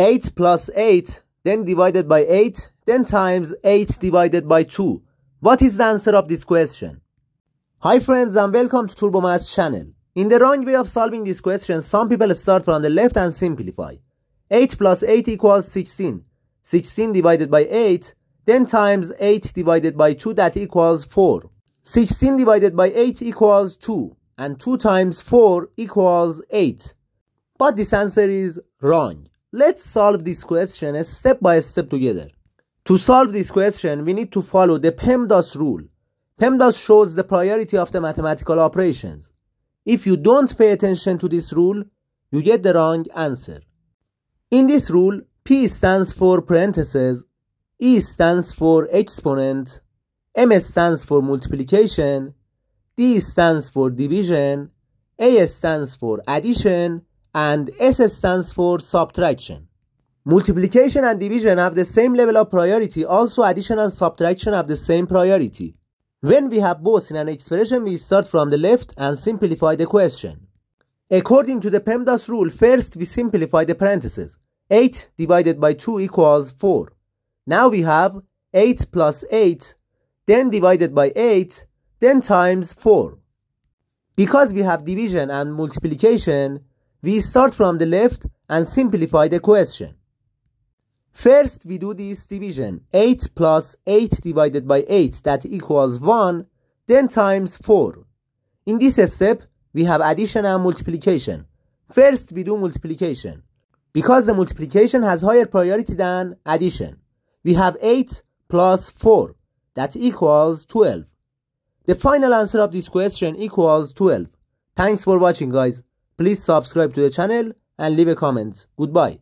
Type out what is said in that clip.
8 plus 8, then divided by 8, then times 8 divided by 2. What is the answer of this question? Hi friends and welcome to Turbo Maths channel. In the wrong way of solving this question, some people start from the left and simplify. 8 plus 8 equals 16. 16 divided by 8, then times 8 divided by 2 that equals 4. 16 divided by 8 equals 2 and 2 times 4 equals 8. But this answer is wrong. Let's solve this question step by step together. To solve this question, we need to follow the PEMDAS rule. PEMDAS shows the priority of the mathematical operations. If you don't pay attention to this rule, you get the wrong answer. In this rule, P stands for parentheses, E stands for exponent, M stands for multiplication, D stands for division, A stands for addition, and S stands for subtraction. Multiplication and division have the same level of priority, also addition and subtraction have the same priority. When we have both in an expression, we start from the left and simplify the question. According to the PEMDAS rule, first we simplify the parentheses. 8 divided by 2 equals 4. Now we have 8 plus 8, then divided by 8, then times 4. Because we have division and multiplication, we start from the left and simplify the question. First, we do this division. 8 plus 8 divided by 8, that equals 1, then times 4. In this step, we have addition and multiplication. First, we do multiplication. Because the multiplication has higher priority than addition. We have 8 plus 4, that equals 12. The final answer of this question equals 12. Thanks for watching guys. Please subscribe to the channel and leave a comment. Goodbye.